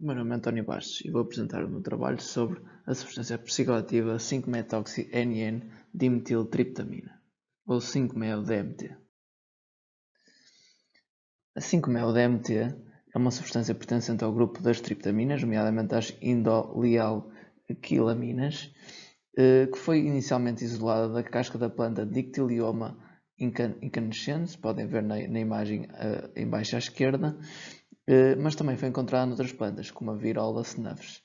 O meu nome é António Bastos e vou apresentar o meu trabalho sobre a substância psicoativa 5-metoxy-NN-dimetiltriptamina, ou 5-MeO-DMT. A 5-MeO-DMT é uma substância pertencente ao grupo das triptaminas, nomeadamente as indolialquilaminas, eh, que foi inicialmente isolada da casca da planta Dictylioma incanescens, podem ver na, na imagem uh, em baixo à esquerda, mas também foi encontrada noutras plantas, como a Virola seneves.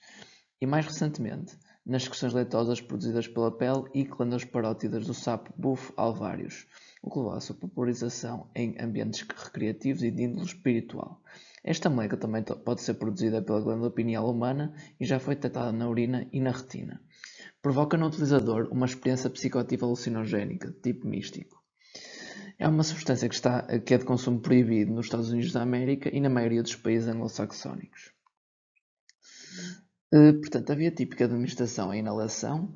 E mais recentemente, nas secreções leitosas produzidas pela pele e glândulas parótidas do sapo bufo alvários, o que levou à sua popularização em ambientes recreativos e de índole espiritual. Esta molécula também pode ser produzida pela glândula pineal humana e já foi detectada na urina e na retina. Provoca no utilizador uma experiência psicoativa alucinogénica, tipo místico. É uma substância que, está, que é de consumo proibido nos Estados Unidos da América e na maioria dos países anglo-saxónicos. Eh, portanto, a via típica de administração é a inalação.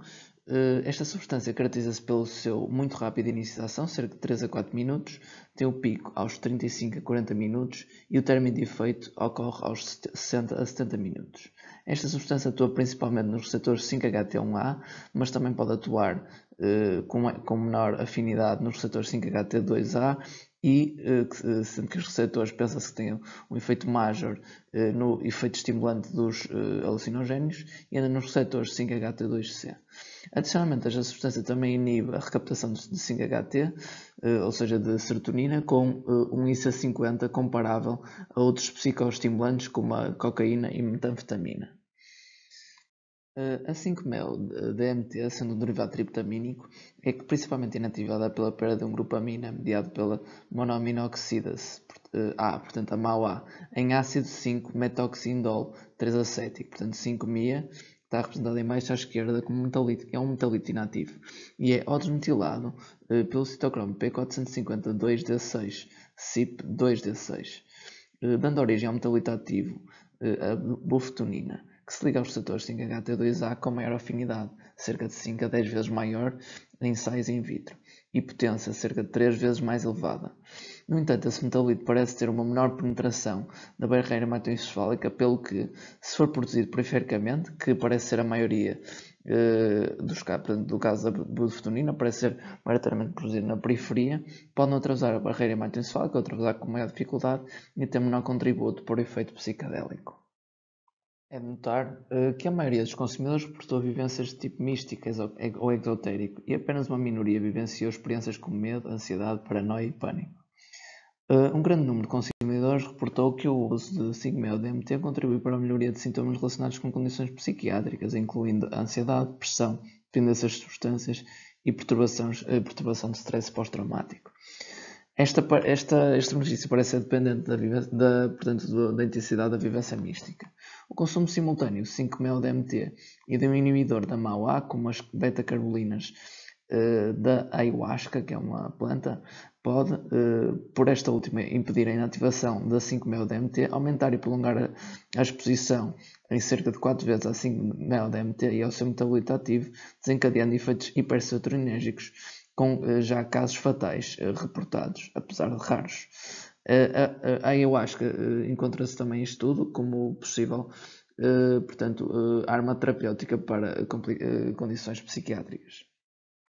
Eh, esta substância caracteriza-se pelo seu muito rápido início de ação, cerca de 3 a 4 minutos, tem o pico aos 35 a 40 minutos e o término de efeito ocorre aos 60 a 70 minutos. Esta substância atua principalmente nos receptores 5-HT1A, mas também pode atuar com, com, menor afinidade nos receptores 5-HT2A e uh, sendo que os receptores pensa-se que têm um efeito major no efeito estimulante dos alucinogénios e ainda nos receptores 5-HT2C. Adicionalmente, esta substância também inibe a recaptação de 5-HT, ou seja, de serotonina, com um IC50 comparável a outros psicoestimulantes como a cocaína e metanfetamina. Como é o DMT, sendo um derivado triptamínico, é que principalmente inativada pela perda de um grupo amina mediado pela monoaminoxidase uh, A, portanto a MAO-A, em ácido 5-metoxindol 3-acético, portanto 5-MIA, está representado em baixo à esquerda como metalito, é um metalito inativo, e é odesmetilado uh, pelo citocromo P450-2D6, CYP2D6, uh, dando origem ao metalito ativo, a bufetonina que se liga aos receptores 5HT2A com maior afinidade, cerca de 5 a 10 vezes maior em ensaios in vitro, e potência cerca de 3 vezes mais elevada. No entanto, esse metalito parece ter uma menor penetração da barreira hematoencefálica, pelo que, se for produzido perifericamente, que parece ser a maioria eh, dos do caso da budefetonina, parece ser maioritariamente produzido na periferia, pode não atravessar a barreira hematoencefálica atravessar com maior dificuldade e ter menor contributo por efeito psicadélico. É de notar uh, que a maioria dos consumidores reportou vivências de tipo místico ou exotérico e apenas uma minoria vivenciou experiências como medo, ansiedade, paranoia e pânico. Uh, um grande número de consumidores reportou que o uso de 5-MeO-DMT contribui para a melhoria de sintomas relacionados com condições psiquiátricas, incluindo ansiedade, depressão, dependência de substâncias e perturbações, uh, perturbação de stress pós-traumático. Esta, esta, este benefício parece ser dependente da, da, portanto, da intensidade da vivência mística. O consumo simultâneo de 5-MeO-DMT e de um inibidor da MAO-A, como as beta-carolinas uh, da ayahuasca, que é uma planta, pode, uh, por esta última, impedir a inativação da 5-MeO-DMT, aumentar e prolongar a, a, exposição em cerca de 4 vezes a 5-MeO-DMT e ao seu metabolito ativo, desencadeando efeitos hiperserotoninérgicos com uh, já casos fatais uh, reportados, apesar de raros. A, a ayahuasca encontra-se também em estudo como possível, portanto, arma terapêutica para condições psiquiátricas.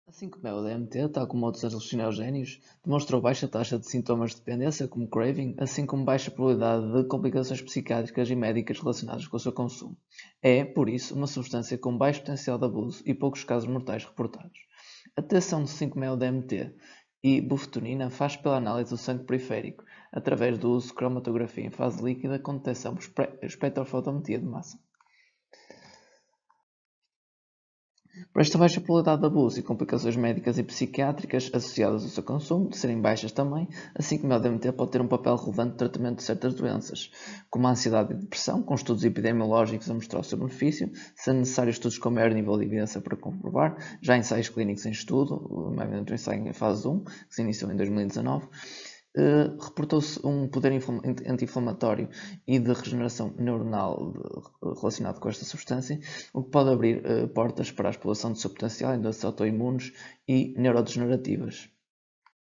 Assim como é o DMT, tal como outros alucinogénios, demonstrou baixa taxa de sintomas de dependência, como craving, assim como baixa probabilidade de complicações psiquiátricas e médicas relacionadas com o seu consumo. É, por isso, uma substância com baixo potencial de abuso e poucos casos mortais reportados. A detecção de 5-MeO-DMT e bufetonina faz pela análise do sangue periférico, através do uso de cromatografia em fase líquida com detecção por espectrofotometria de massa. Esta baixa probabilidade de abuso e complicações médicas e psiquiátricas associadas ao seu consumo, de serem baixas também, assim como o DMT pode ter um papel relevante no tratamento de certas doenças, como a ansiedade e depressão, com estudos epidemiológicos a mostrar o seu benefício, sendo necessários estudos com maior nível de evidência para comprovar, já ensaios clínicos em estudo, o ensaio em fase 1, que se iniciou em 2019, Uh, reportou-se um poder anti-inflamatório e de regeneração neuronal relacionado com esta substância, o que pode abrir uh, portas para a exploração do seu potencial em doenças autoimunes e neurodegenerativas.